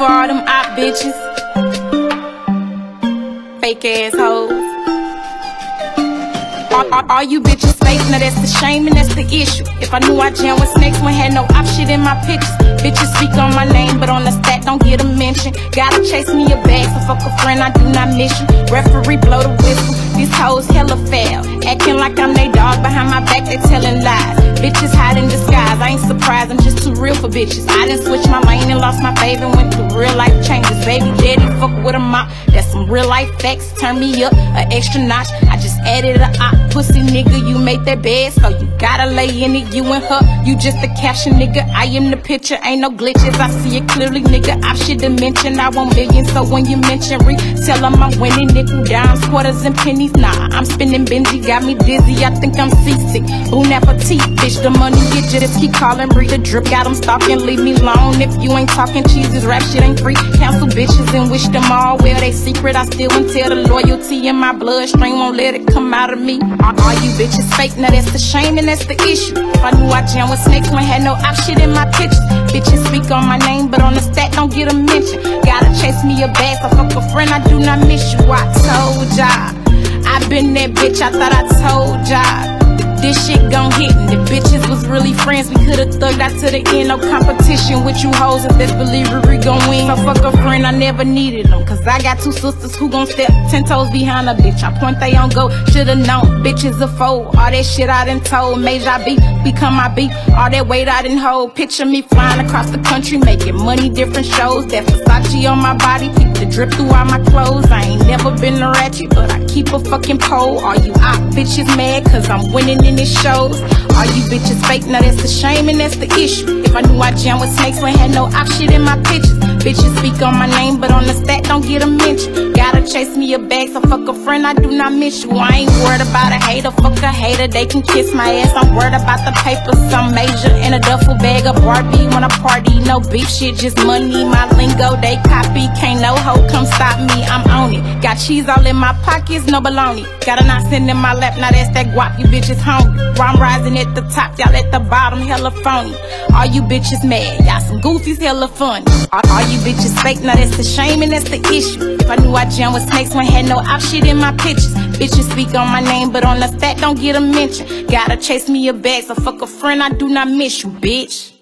for all them op bitches. Fake ass hoes. All, all, all you bitches fake, now that's the shame and that's the issue. If I knew I jam with snakes, when had no op shit in my pictures. Bitches speak on my name, but on the stat don't get a mention. Gotta chase me a bag, so fuck a friend, I do not miss you. Referee blow the whistle, these hoes hella fail. Acting like I'm they dog behind my back, they telling lies. Bitches hide in disguise, I ain't surprised, I'm just real for bitches. I done switched my lane and lost my favor, went through real life changes. Baby daddy, fuck with a mop, that's some real life facts. Turn me up an extra notch, I just added a op. Pussy nigga, you made that bed, so you gotta lay in it, you and her. You just a caption nigga, I am the picture, ain't no glitches. I see it clearly, nigga. I should mentioned I want millions, so when you mention re, tell them I'm winning nickel dimes, quarters, and pennies. Nah, I'm spending Benji, got me dizzy, I think I'm seasick. Bon appetit, bitch, the money get you, just keep calling, breathe the drip, got them stalking, leave me alone. If you ain't talking cheeses, rap shit ain't free. Cancel bitches and wish them all well, they secret. I still tell the loyalty in my bloodstream, won't let it come out of me. All, all you bitches fake, now that's the shame and that's the issue. If I knew I jam with snakes, when had no op shit in my pictures. Bitches speak on my name, but on the stat don't get a mention. Gotta chase me a bag, so fuck a friend, I do not miss you. I told ya. I been that bitch, I thought I told ya. This shit gon' hit, and the really friends. We could've thugged out to the end, no competition with you hoes. If that's believer, we gon' win. So fuck a friend, I never needed them. Cause I got two sisters who gon' step ten toes behind a bitch. I point they on go, should've known. Bitches a foe, all that shit I done told. Major beat, become my beat. All that weight I done hold. Picture me flying across the country, making money, different shows. That Versace on my body, keep the drip through all my clothes. I ain't never been a ratchet, but I keep a fucking pole. All you op bitches mad, cause I'm winning in this shows. All you bitches fake, now that's the shame and that's the issue. If I knew I jam with snakes, when had no option in my pictures. Bitches speak on my name, but on the stat don't get a mention. Gotta chase me a bag, so fuck a friend, I do not miss you. I ain't worried about a hater, fuck a hater, they can kiss my ass. I'm worried about the paper, some major in a duffel bag of Barbie. When I party, no beef shit, just money. My lingo, they copy, can't no hoe come stop me. I'm on it. Got cheese all in my pockets, no baloney. Got a nonsense in my lap, now that's that guap, you bitches hungry. I'm rising at the top, y'all at the bottom, hella phony. All you bitches mad, y'all some goofies, hella funny. All, all you bitches fake, now that's the shame and that's the issue. If I knew I jam with snakes, when had no op shit in my pictures. Bitches speak on my name, but on the stat don't get a mention. Gotta chase me a bag, so fuck a friend, I do not miss you, bitch.